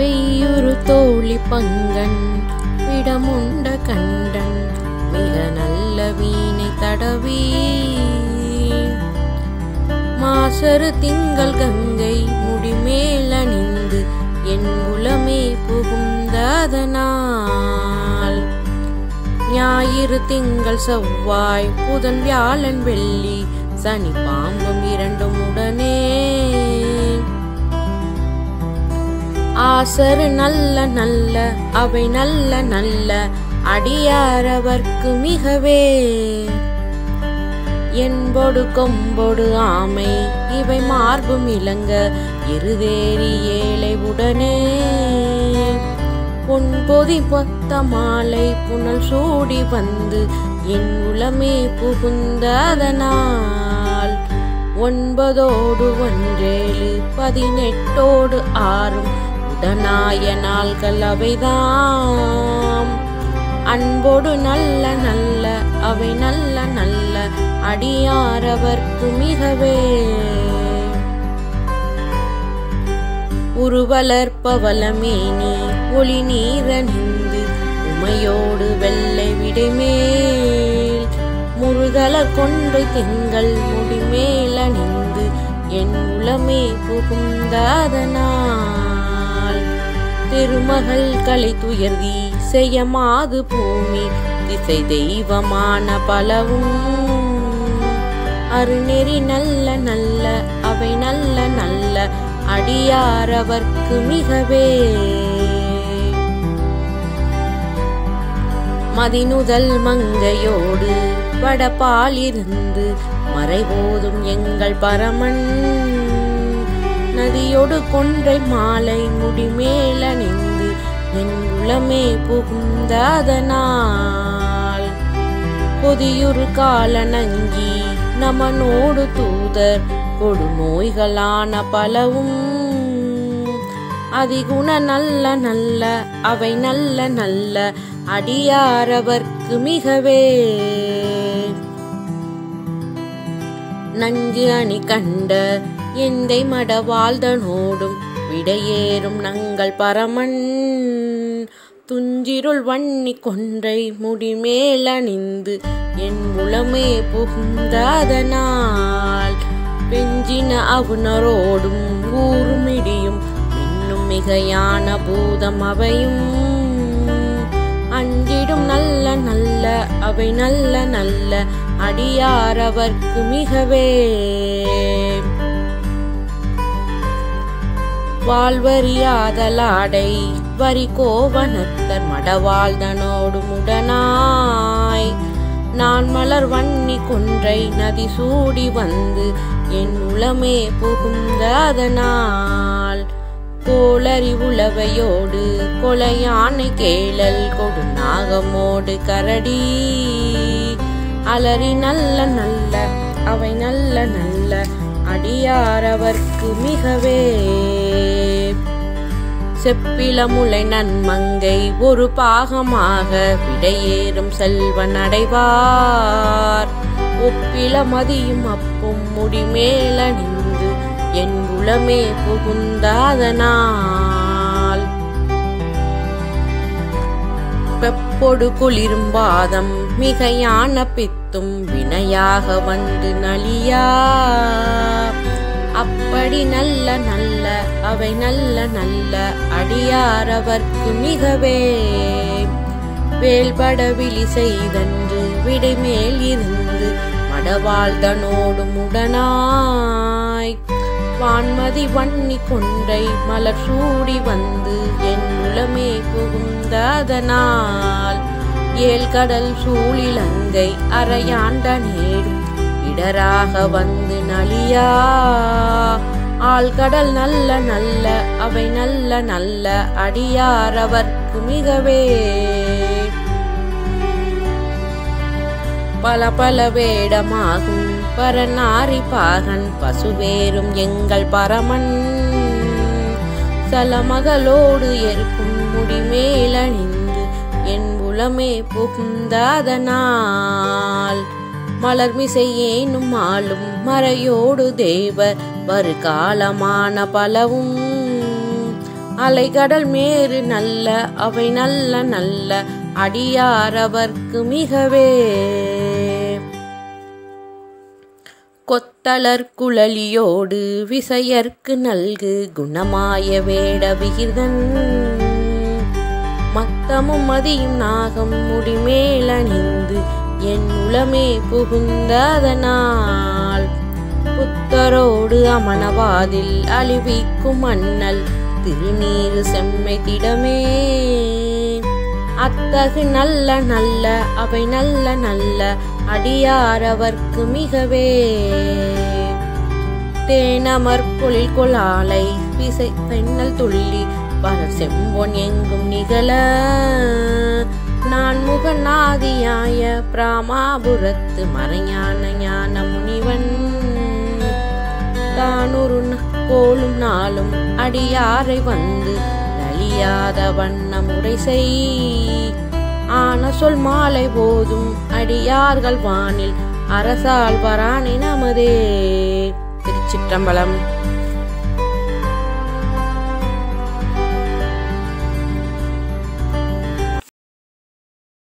வெய்யுறு தோழி பங்கன் விடமுண்ட கண்டன் மிக நல்ல வீணை தடவி. மாசரு திங்கள் கங்கை முடிமேல் அணிந்து என் உலமே புகுந்ததனால். ஞாயிறு திங்கள் செவ்வாய் புதன் வியாழன் வெள்ளி சனி பாம்பும் இரண்டும் உடனே. ஆசரு நல்ல நல்ல அவை நல்ல நல்ல அடியாரவர்க்கு மிகவே. என்பொடு கொம்பொடு ஆமை இவை மார்பும் இளங்க இருதேறி ஏழை உடனே. பொன்பொதி பொத்த மாலை புனல் சூடி வந்து என் உளமே புகுந்ததனால். ஒன்பதோடு ஒன்றேழு பதினெட்டோடு ஆறும் நாய நாள்கள் அவைதாம். அன்போடு நல்ல நல்ல அவை நல்ல நல்ல அடியாரவர்க்கு மிகவே உருவலற்பவலமேனி ஒளி நீரணிந்து உமையோடு வெள்ளை விடைமேல். முருகல கொண்டு திங்கள் முடிமேல அணிந்து என் உளமே புகுந்தாதனா. திருமகள் கலை துயர்தி செய்யமாது பூமி திசை தெய்வமான பலவும். அருநெறி நல்ல நல்ல அவை நல்ல நல்ல அடியாரவர்க்கு மிகவே. மதினுதல் மங்கையோடு வடபாலிருந்து மறைபோதும் எங்கள் பரமன். நதியோடு கொன்றை மாலை முடிமேலணிந்து என் உளமே புகுந்ததனால். கொதியுறு கால நங்கி நமனோடு தூதர் கொடுநோய்களான பலவும். அதிகுண நல்ல நல்ல அவை நல்ல நல்ல அடியாரவர்க்கு மிகவே. நஞ்சு அணி கண்ட எந்தை மடவாழ்தனோடும் விடையேறும் நங்கள் பரமன். துஞ்சிருள் வன்னி கொன்றை முடிமேல் அணிந்து என் உளமே புகுந்தாதனால் பெஞ்சின அவுணரோடும் ஊருமிடியும் இன்னும் மிகையான பூதம் அவையும். அஞ்சிடும் நல்ல நல்ல அவை நல்ல நல்ல அடியாரவர்க்கு மிகவே. வாழ்வறியாதலாடை வரி கோவனத்தர் மடவாழ்தனோடு முடனாய். நான் மலர் வன்னி கொன்றை நதி சூடி வந்து என் உளமே புகுந்ததனால் கோளறி உளவையோடு கொலையானை கேளல் கொடு நாகமோடு கரடி. அலறி நல்ல நல்ல அவை நல்ல நல்ல அடியாரவர்க்கு மிகவே. செப்பிளமுலை நன்மங்கை ஒரு பாகமாக விடையேறும் செல்வன் அடைவார். ஒப்பில மதியும் அப்பும் முடிமேலணிந்து என் உளமே புகுந்தாதனால். வெப்பொடு குளிரும் பாதம் மிகையான பித்தும் வினையாக வந்து நலியா அப்படி நல்ல நல்ல அவை நல்ல நல்ல அடியாரவர்க்கு மிகவே. வேல்பட விழி செய்தன்று விடைமேல் இருந்து மடவாழ்தனோடு முடனாய் வான்மதி வன்னி கொன்றை மலர் சூடி வந்து என் உளமே புகுந்ததனால். ஏழ்கடல் சூழிலங்கை அரையாண்ட நேடும் இடராக வந்து நலியா. ஆழ்கடல் நல்ல நல்ல அவை நல்ல நல்ல அடியார் அவர்க்கு மிகவே. பல பல வேடமாகும் பரநாரி பாகன் பசுவேறும் எங்கள் பரமன். சலமகளோடு எருக்கும் முடிமேலணிந்து என் உளமே புகுந்தாதனால். மலர்மிசை ஏனும் ஆளும் மறையோடு தேவர் வருகாலமான பலவும். அலைகடல் மேறு நல்ல அவை நல்ல நல்ல அடியாரவர்க்கு மிகவே. கொத்தளர் குழலியோடு விசையர்க்கு நல்கு குணமாய வேட விகிதன் மத்தமும் மதியும் நாகம் முடிமேலனின் என் உளமே புகுந்ததனால். புத்தரோடு அமனவாதில் அழிவிக்கும் அண்ணல் திருநீர் செம்மை திடமே. அத்தகு நல்ல நல்ல அவை நல்ல நல்ல அடியாரவர்க்கு மிகவே. தேனமர் பொழில் கொலாலை விசை பெண்ணல் துள்ளி பலர் செம்பொன் எங்கும் நிகழ. நான் முகநாதியாய பிராமாபுரத்து மறைஞான ஞான முனிவன் தானொரு கோலும் நாளும் அடியாரை வந்து நலியாத வண்ணம் உரை செய் ஆன சொல் மாலை போதும் அடியார்கள் வானில் அரசால் வரானே நமதே. திருச்சிற்றம்பலம்